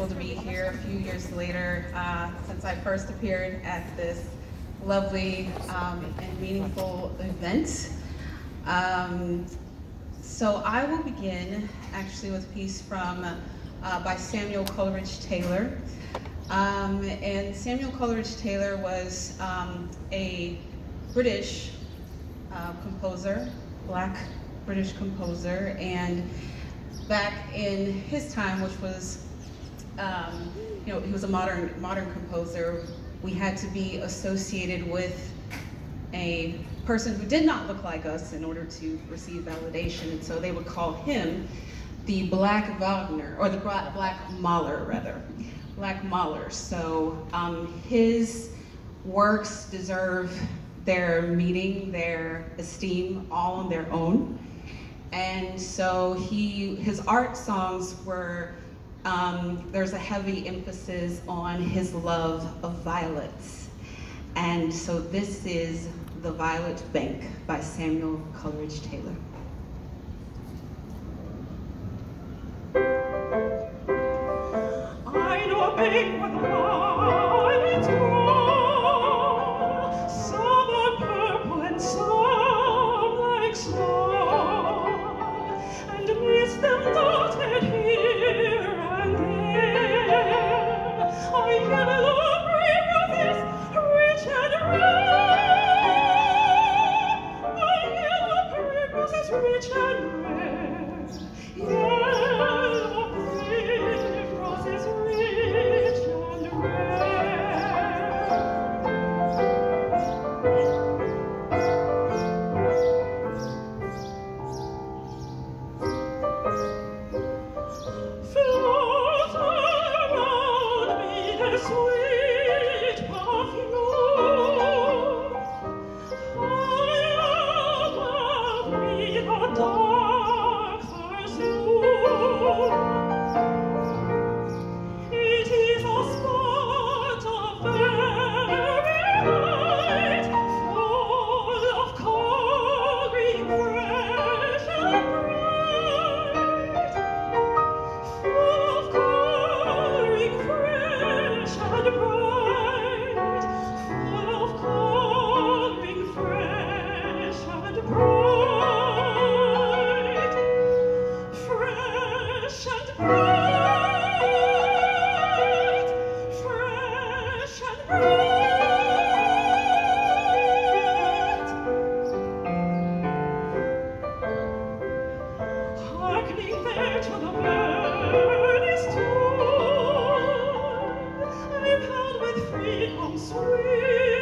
to be here a few years later uh, since I first appeared at this lovely um, and meaningful event. Um, so I will begin actually with a piece from uh, by Samuel Coleridge Taylor. Um, and Samuel Coleridge Taylor was um, a British uh, composer, black British composer, and back in his time, which was um, you know, he was a modern modern composer. We had to be associated with a person who did not look like us in order to receive validation, and so they would call him the Black Wagner, or the Black Mahler, rather, Black Mahler. So um, his works deserve their meaning, their esteem, all on their own. And so he, his art songs were um, there's a heavy emphasis on his love of violets. And so this is The Violet Bank by Samuel Coleridge Taylor. I know a bank with a sweet.